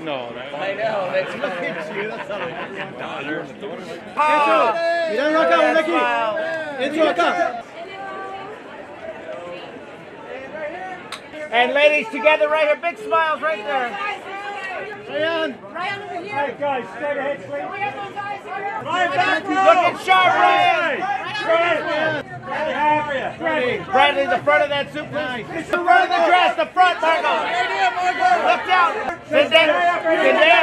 No, no. I know. Let's look at you. That's Mirando acá, ven aquí. Enzo acá. And ladies together right here. Big smiles right there. Ryan. Ryan over here. Hey guys, straight ahead, Can please. we have those guys here? Ryan, back row. Looking sharp, Ryan. Ryan. Ready, how are you? Bradley, the front of that suplex. The front of the dress, the front, Marco. Sit down.